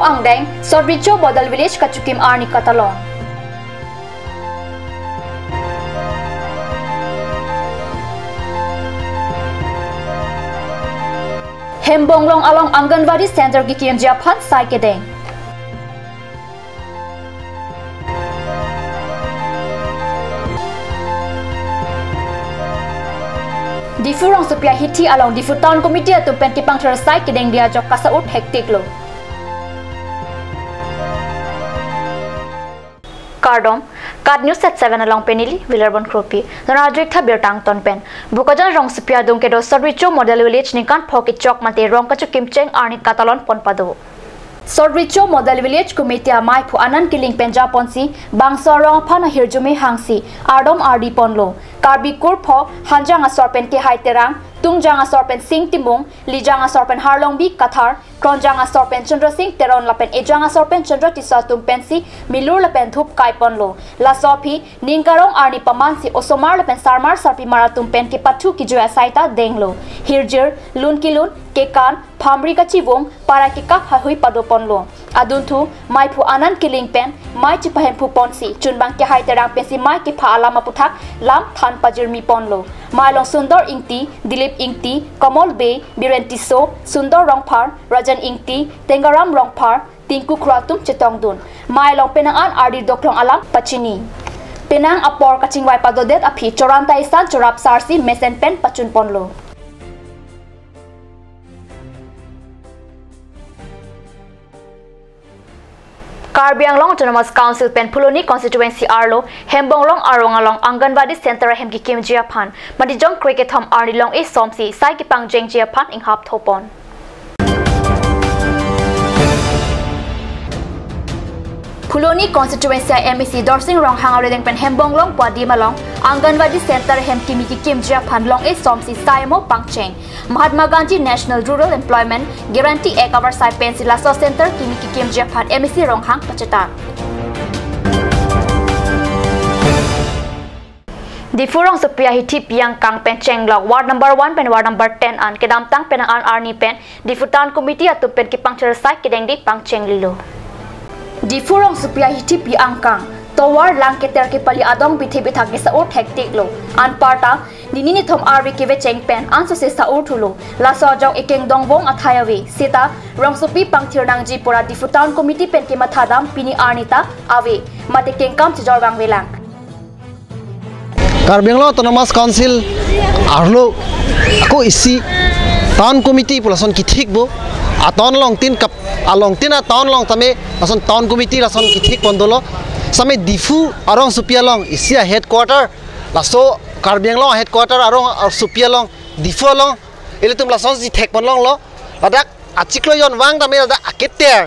Pho ang deng Sodricho Bodal Village kachukim arni katalon. Hembonglong along Anganwadi Center ki kiemjia phat sai ke deng. Difu rong supia hiti along difu town committee atu pen ki pangthar sai ki deng dia jok kasa ut hektik lo. কাৰ্ডম। কাৰ্ড নিউজ চেট চেভেন লং পেনিলি উইলাৰবন ক্ৰপি। ধনাদ্ৰিকা বিৰটাং টন পেন। ভোকজন ৰং চুপিয়া ডোংকে দৰিচ মডেল উলিয়েচ নিকান ফক ইচক মাতি ৰং কাচু কিমচেং আৰ্নি কাতালন পনপাদ সরবিচো মডেল ভিলেজ কুমিটিয়া মাইফু আনন কিলিং পেঞ্জা পঞ্চি বাংস রং ফান হিরজুমি হাংসি আর্ডম আর্ডি পনলো। কার্বি কুর্ফ হাঞ্জাং আসর পেনকে হাইতে রাং tungjang a sorpen sing timung lijang a sorpen harlong bi kathar kronjang a sorpen chandra singh teron lapen ejang a sorpen chandra tisa tum pensi milur lapen thup kai ponlo la sopi ningkarong arni pamansi osomar lapen sarmar sarpi maratum pen ke pathu ki joya saita denglo kilun ke kan phamri ka chiwong para ki kap hui pado ponlo adun thu mai phu anan kiling pen mai chi pahen phu ponsi chunbang ke hai terang pensi mai ki pha alama puthak lam than pajir mi ponlo mai long sundor ingti dilip ingti kamol be birenti so sundor rongphar rajan ingti tengaram rongphar tinku kratum chetong dun mai long penang an ardi doklong alam pachini penang apor kachingwai padodet aphi choranta isan chorap sarsi mesen pen pachun ponlo Karbi Anglong Autonomous Council Pen Puloni Constituency Arlo Hembonglong Arong along Anganwadi Center Hem ki Kim Jiapan Madijong Cricket Hom Arni Long e Somsi Sai ki Pang Jeng Jiapan ing hap thopon Khuloni constituency MEC दोरसिंग रोंग हांगरेदेंग पेन हेम्बोंग लोंग पादी मलोंग anganwadi centre हेम किमी की किम जिया फन लोंग ए सोमसी साइमो पंगचेंग Mahatma Gandhi national rural employment guarantee एक अवर साइ पेंसी लासो सेंटर किमी Kim Jia जिया MEC Rong Hang Pachata The Furong supia hiti piang kang pen Cheng Lok ward number 1 pen ward number 10 an kedam tang pen an arni pen The Futan Committee atu pen ki pangcer sai kedeng di pang Cheng Lilo Difurong sa piya hiti piyang kang towar lang keter ke pali adong bithi bitha ke sa ur hektik lo an parta nini ni thom arwi ke ve cheng pen an so se sa ur thulo la so jong ekeng dong bong athayawi sita rong so pi pang thir nang ji pura pora difutan committee pen ke mathadam pini arnita ave mate keng kam chjor wang velang Karbenglo Autonomous Council arlo ako isi town committee pulason kithik bo আটাউন লং তিন কাপ আলং তিন আতন লং তামে আসন town committee আসন কি ঠিক বন্ধল সামে ডিফু আরং সুপিয়া লং এশিয়া হেড কোয়ার্টার লাস্ট কার্বিং লং হেড কোয়ার্টার আরং সুপিয়া লং ডিফু লং এলে তুম লাসন জি ঠেক বন লং ল আদাক আচিক্ল জন ওয়াং দামে আদা আকে তেয়ার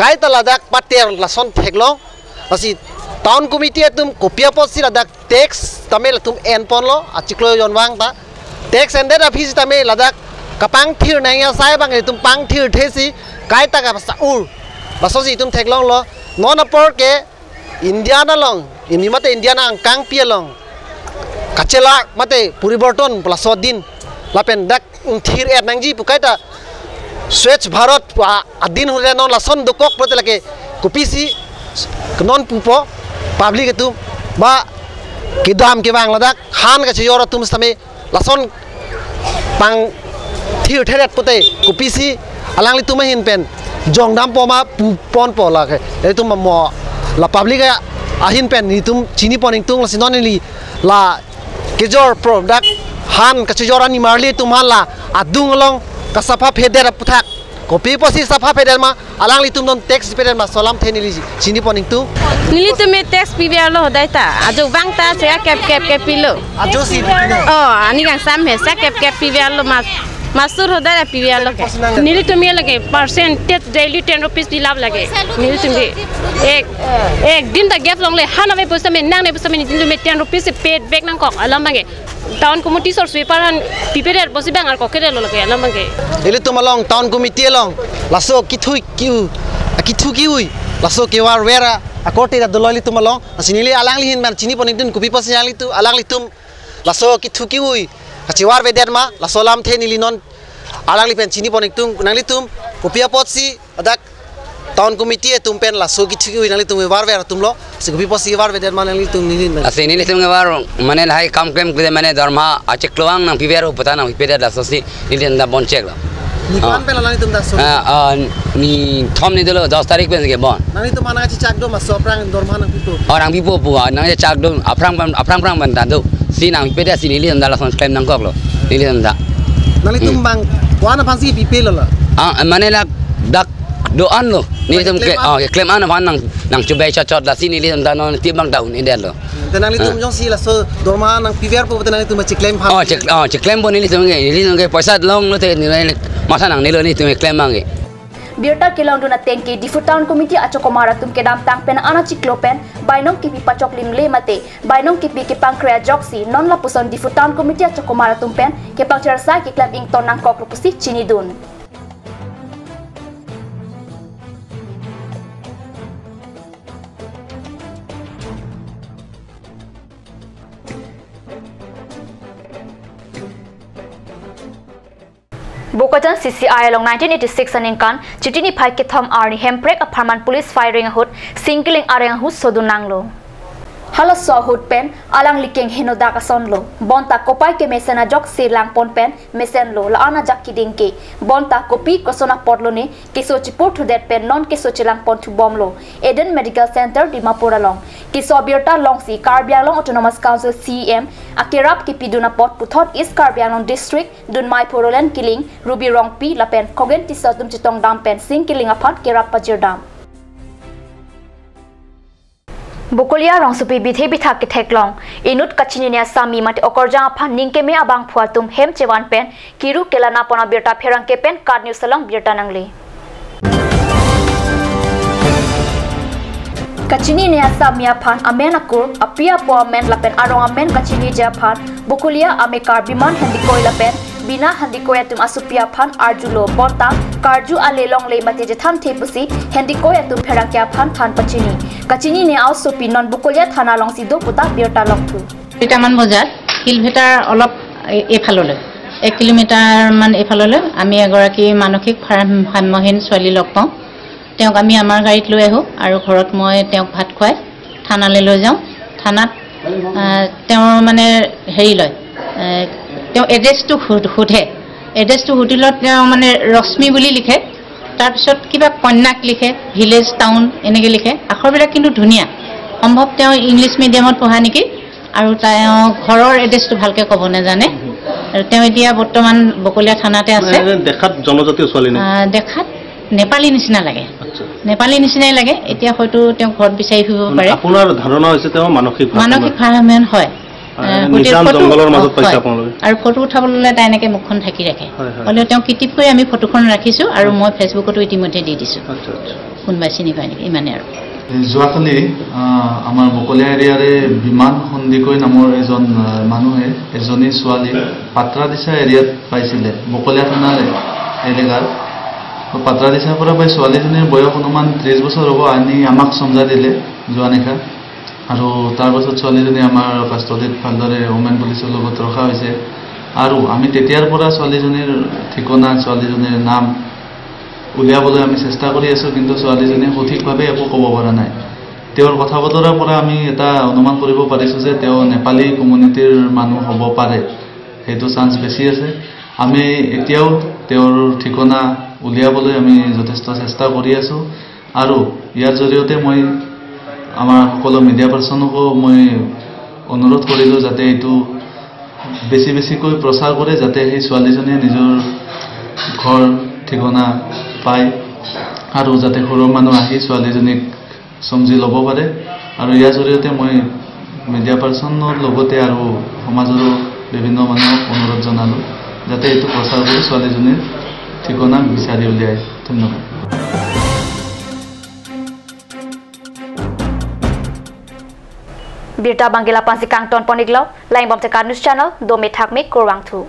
কাই তা লাদাক পা লাসন ঠেক লং আসি টাউন কমিটি তুম কপিয়া পশি লাদাক টেক্স তামে তুম এন পন ল আচিক্ল জন ওয়াং তা টেক্স এন্ডেড অফিস তামে লাদাক kapang thir nang ya sai bang tum pang thir thesi kai ta ka sa ur baso si tum thek long lo non apor ke indiana long ini mate indiana ang kang pia long kachela mate puriborton plus din lapen dak thir et nang ji pukai ta swetch bharat adin hule non lason dokok prote lake kupisi non pupo public itu ba kidam ke bang ladak khan ka chiyor tum same lason pang thir theret pote kupisi alang li tum hin pen jong dam po ma pon po la ke e tum mo la public ya ahin pen ni tum chini poning tung la sinon li la kejor product han ka chiyor ani marli tum la adung long ka safa pheder puthak kopi posi safa pheder ma alang li tum don tax pheder ma solam theni li chini poning tu Nili tu me tax PBR lo dai ta. Ajo bang ta saya kep kep kep pilo. ajo si Oh, ani kan sam he sa kep kep. মাছটোৰ সদায় ৰাখিব লাগে। নীল তুমিয়ে লাগে percentage daily ten rupees বিলাব লাগে। নীল তুমি এক একদিন তাক গেপ লংলে হানামে পইচা মে নাই পইচা মে নিদিন তুমি টেন ৰুপিজ পেট বেগ নাং কওক অলপ মাগে। টাউন কমিটি চৰ চুইপাৰ পিপেৰে বসি বেং আৰু ককেৰে লগ লাগে অলপ মাগে। এলি তোমাৰ লং টাউন কমিটিয়ে লং। লাচ কি থুই কি কি থু কি উই? লাচ কি ৱাৰ ৱেৰা আকৌ তাত দলালি তোমাৰ লং। চিনিলি আলাংলি হিন মানে চিনি পোৱা নিদিন কুপি পাছ আলাংলি তুম। লাচ কি থু কি উই? কাছি ৱাৰ বেদেৰ মা লাচলাম থে নীলি নন alak lipen chini ponik tum nangli tum kopia potsi adak town committee e tum pen la so ki chiki nangli tum war ver tum lo se kopi potsi war ver man nangli tum nini ase nini tum war mane lai kam kem kude mane dharma ache klwang nang piver ho pata na peda da sosi nini da bon chek la ni kam pen la nangli tum da so ah ni thom ni dilo 10 tarikh pen ge bon nangli tum mana ache chak do ma so prang dharma nang pipo or ang pipo pu nang chak do aprang aprang prang ban da do si nang peda si nini da la son claim nang kok lo nini da nani tumbang wana pansi pipil lo. Ah lah, dak doan lo ni tum ke oh ya claim ana panang nang cubai cocot la sini li tano timbang daun ini lo tenang li tum jong si la so dorma nang piver po tenang li tum cek claim oh cek oh cek klaim bo ni li tum nge li tum ke paisa long lo te ni masa nang ni lo ni tum klaim mangi Birta kilang duna tengki di futan komiti acho komara tum ke dam tang pen ana ciklopen bainong kipi pacok lim le mate. Bainong kipi ke pankrea joksi non la puson di komiti acho komara tum pen ke pangcer sa ke klab ing tonang kok rupusi chini dun Bokotan CCI along 1986 aningkan chitini phai ke thom arni hemprek a pharman police firing hut singling areng hut sodunanglo hala so hut pen alang liking hino daka sonlo bonta kopai ke mesena jok silang pon pen mesen lo la ana jak kiding ke bonta kopi kosona potlo ne kiso chipur thu that pen non kiso chilang pon thu bomlo eden medical center dimapur along kiso birta long si karbialong autonomous council cem akirap ki piduna pot puthot east karbialong district dunmai porolen kiling ruby rong pi la pen kogen ti sotum chitong dam pen sing kiling aphat kirap pajir dam बुकुलिया रंगसुपी विधि विधा की थेक्लॉ इनुट कचिनी सामी मत अकर्जाफा निकेमे अबांग फुआतुम हेम चेवान pen किरु केलाना पना बिरटा फेर के पेन कार न्यूसलंग बिरटा नंगली कचिनी ने सामिया फान अमेनकुर अपिया पोमेन लपेन अरोंग अमेन कचिनी जे फान बुकुलिया अमेकार विमान हेलीकॉप्टर लपेन বিনা হেণ্ডিকয়াতুম আচুপিয়া ফান আৰ্জুলো বন্তা কাৰ্জু আলে লংলে মাতে জেথাম থেপুচি হেণ্ডিকয়াতুম ফেৰাকিয়া ফান ফান পাচিনি কাচিনি নে আও চুপি নন বুকলীয়া থানা লংচি দু পুতা বিৰতা লগটো কেইটামান বজাত শিলভেটাৰ অলপ এইফাললৈ এক কিলোমিটাৰমান এইফাললৈ আমি এগৰাকী মানসিক ভাৰসাম্যহীন ছোৱালী লগ পাওঁ। তেওঁক আমি আমাৰ গাড়ীত লৈ আহোঁ আৰু ঘৰত মই তেওঁক ভাত খুৱাই থানালৈ লৈ যাওঁ। থানাত তেওঁৰ মানে হেৰি লয় তেওঁ এড্ৰেছটো সোধে। এড্ৰেছটো সুধিলত তেওঁ মানে ৰশ্মি বুলি লিখে। তাৰপিছত কিবা কন্যাক লিখে ভিলেজ টাউন এনেকৈ লিখে। আখৰবিলাক কিন্তু ধুনীয়া। সম্ভৱ তেওঁ ইংলিছ মিডিয়ামত পঢ়া নেকি? আৰু তেওঁ ঘৰৰ এড্ৰেছটো ভালকৈ ক'ব নাজানে। আৰু তেওঁ এতিয়া বৰ্তমান বকলীয়া থানাতে আছে। দেখাত জনজাতীয় ছোৱালী দেখাত নেপালী নিচিনা লাগে। নেপালী নিচিনাই লাগে। এতিয়া হয়তো তেওঁ ঘৰত বিচাৰি ফুৰিব পাৰে। আপোনাৰ ধাৰণা হৈছে তেওঁ মানসিক। মানসিক ভাৰসাম্য হয়। আৰু ফটো উঠাবলৈ তাই এনেকৈ মুখখন ঢাকি ৰাখে। হয়, হয়। হ'লেও তেওঁ কিটিপ কৰি আমি ফটোখন ৰাখিছোঁ আৰু মই ফেচবুকতো ইতিমধ্যে দি দিছোঁ। কোনোবাই চিনি পায় নেকি? ইমানেই আৰু। যোৱাকালি আমাৰ বকলীয়া এৰিয়াৰে বিমান সন্দিকৈ নামৰ এজন মানুহে এজনী ছোৱালী পাত্ৰাদিছা এৰিয়াত পাইছিলে বকলীয়া থানাৰ এলেকাৰ পাত্ৰাদিছাৰ পৰা পাই ছোৱালীজনীৰ বয়স অনুমান ত্ৰিছ বছৰ হ'ব আনি আমাক চমজা দিলে যোৱা নিশা। আৰু তাৰপাছত ছোৱালীজনী আমাৰ কাষ্টডিত ভালদৰে ওমেন পুলিচৰ লগত ৰখা হৈছে। আৰু আমি তেতিয়াৰ পৰা ছোৱালীজনীৰ ঠিকনা ছোৱালীজনীৰ নাম উলিয়াবলৈ আমি চেষ্টা কৰি আছোঁ কিন্তু ছোৱালীজনীয়ে সঠিকভাৱে একো ক'ব পৰা নাই। তেওঁৰ কথা বতৰাৰ পৰা আমি এটা অনুমান কৰিব পাৰিছোঁ যে তেওঁ নেপালী কমিউনিটিৰ মানুহ হ'ব পাৰে। সেইটো চান্স বেছি আছে। আমি এতিয়াও তেওঁৰ ঠিকনা উলিয়াবলৈ আমি যথেষ্ট চেষ্টা কৰি আছোঁ। আৰু ইয়াৰ জৰিয়তে মই আমাৰ সকলো মিডিয়া পাৰ্চনকো মই অনুৰোধ কৰিলোঁ যাতে এইটো বেছি বেছিকৈ প্ৰচাৰ কৰে যাতে সেই ছোৱালীজনীয়ে নিজৰ ঘৰ ঠিকনা পায় আৰু যাতে সৰু মানুহ আহি ছোৱালীজনীক চমজি ল'ব পাৰে। আৰু ইয়াৰ জৰিয়তে মই মিডিয়া পাৰ্চনৰ লগতে আৰু সমাজৰো বিভিন্ন মানুহক অনুৰোধ জনালোঁ যাতে এইটো প্ৰচাৰ কৰি ছোৱালীজনীৰ ঠিকনা বিচাৰি উলিয়ায়। ধন্যবাদ। Birta Banggila Pansi Kangton Poniglo, Lain Bom Tekan News Channel, Dome Thakmik Kurwang Thu.